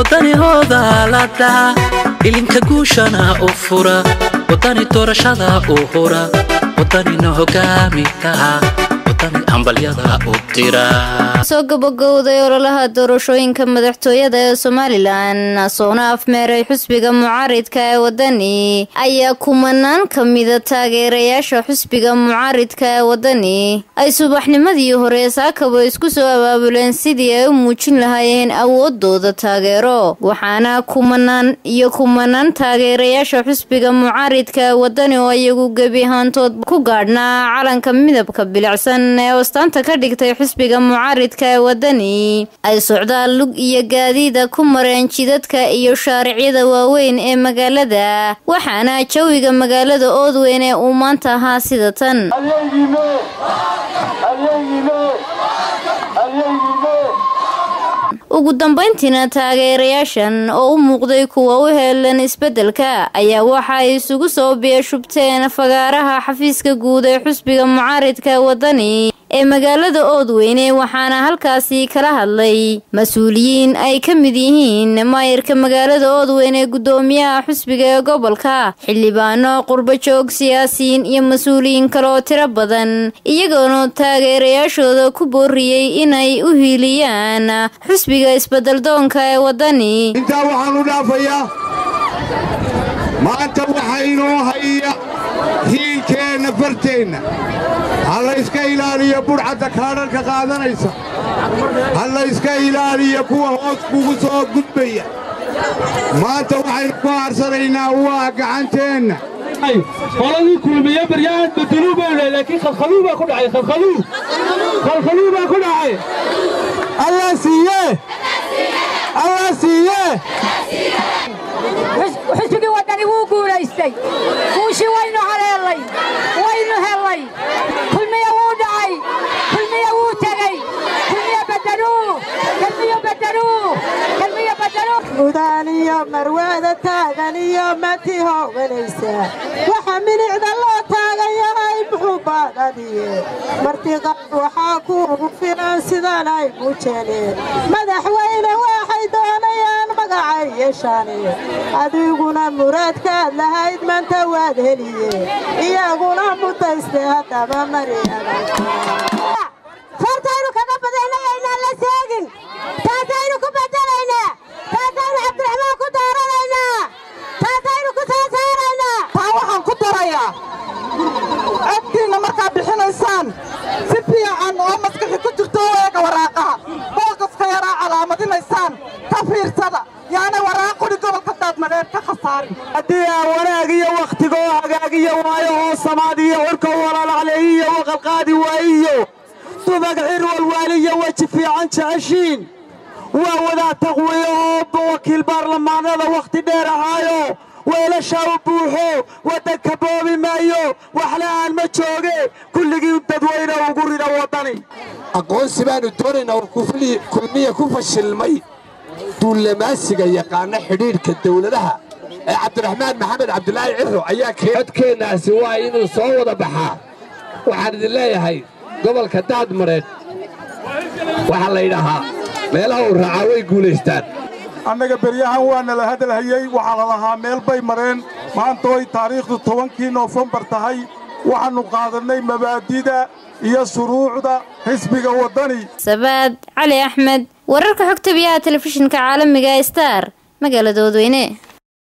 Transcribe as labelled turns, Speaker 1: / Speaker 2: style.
Speaker 1: dhaayahooda la dhaca ilinka guushana u fura. Wadani doorashada u hura wadanina hogaami kaha
Speaker 2: soo gabagowday ololaha doorashooyinka madaxtooyada ee somalilan soona afmeeray xusbiga mucaaridka ee wadani ayaa kumanaan ka mida taageerayaasha xusbiga mucaaridka ee wadani. Ay subaxnimadii hore saakaba isku soo abaabuleen sidii ay u muujin lahaayeen awoodooda taageero waxaana kumanaan iyo kumanaan taageerayaasha xusbiga mucaaridka ee wadani oo iyagu gebi ahaantood ku gaadhnaa calanka midabka bilicsan ee astaanta ka dhigtay xusbiga mucaarid wadani. Ay socdaan lug iyo gaadiida ku mareen jidadka iyo shaaricyada waaweyn ee magaalada waxaana jawiga magaalada oodweyn ee uu maanta ahaa sida tan ugu dambayntiina taageerayaashan oo u muuqday kuwa u heelan isbeddelka ayaa waxa ay isugu soo biyashubteen fagaaraha xafiiska guud ee xusbiga mucaaridka wadani ee magaalada oodweyne waxaana halkaasi kala hadlay mas'uuliyiin ay ka mid yihiin maayirka magaalada oodweyne guddoomiyaha xusbiga ee gobolka xildhibaano qurbajoog siyaasiyiin iyo mas'uuliyiin kale oo tiro badan iyagoona taageerayaashooda ku booriyey inay u hiiliyaan xusbiga isbeddeldoonka ee wadani
Speaker 3: intaa waxaan u dhaafayaa maanta waxaa inoo haya hiilkeenna farteenna ha layska ilaaliyo budhcadda kaadharka qaadanaysa. Ha layska ilaaliyo kuwa hoos kugu soo gudbaya. Maanta waxaynu ku haarsanaynaa waa gacanteenna
Speaker 4: qoladii kulmiye baryahan bedeluu bayna laakiin khalkhaluu baa ku dhacay khalkhaluu. Khalkhaluu baa ku dhacay. Allah siiye allah siiye
Speaker 5: xusbigii waddani wuu guulaystay. Guushii waynu haleellay waynu hellay kulmiye wuu dhacay kulmiye wuu tegey kulmiye bedeluu kelmiyo bedeluu kelmiyo bedeluu
Speaker 6: mudaaniyo marwaada taagan iyo mati hooganaysa waxa milicda loo taagan yahay muxuu baadhadiye martiqaad waxaa kuugu filan sidan ay muujeeneen madaxweyne waxay doonayaan magacay yeeshaane adiguna muraadkaad lahayd manta waad heliye. Iyaguna mutayste haddaba mari
Speaker 5: fartaynu kaga badaynayaynaan la seegin taasaynu ku bedelaynaa taasaynu cabdiraxmaan ku dooranaynaa taasaynu ku soo saaraynaa
Speaker 6: taa waxaan ku darayaa codkiinna markaad bixinaysaan si fiican oo maskaxi ku jirto u eega waraaqaha booqaska yaraa calaamadinaysaan ka fiirsada yaana waraaqudhi gobolka daadmadheer ka khasaarin
Speaker 4: haddii aan wanaag iyo. Wakhtigoo hagaagiyo waayo oo samaadiyo warkoo walaalacleeyiyo waqalqaadi waayiyo dubag xir walwaaliyo weji fiican jeceshiin waa wadaa taqwiyo oo wakiil baarlamaanada wakhti dheer ahaayo weelashaa u buuxo waddanka boobi maayo waxla aan ma jooge kulligii dadweyne ugu ridha waddani.
Speaker 3: Aqoonsi baannu doonaynaa oo kulmiya ku fashilmay duullamaasiga yaqaana xidhiidhka dawladaha. Ee cabdiraxmaan maxamed cabdulaahi ciro ayaa codkeennaasi waa inuu soo wada baxaa. Waxaan idin leeyahay gobolka daadmareed waxaa la yidhaahaa meelaha uu raacaa way guulaystaan
Speaker 7: annaga beryahan waana la hadalhayey waxaa la lahaa meel bay mareen. Maanta oy taariikhdu tobankii noofembar tahay waxaannu qaadannay mabaadida iyo shuruucda xisbiga waddani.
Speaker 2: Sabaad cali axmed wararka xogta biyaha telefishinka caalamiga star magaalada wadweyne